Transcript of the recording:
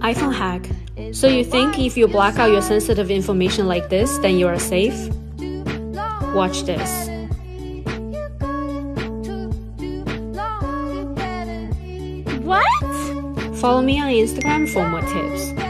iPhone hack. So you think if you black out your sensitive information like this, then you are safe? Watch this. What? Follow me on Instagram for more tips.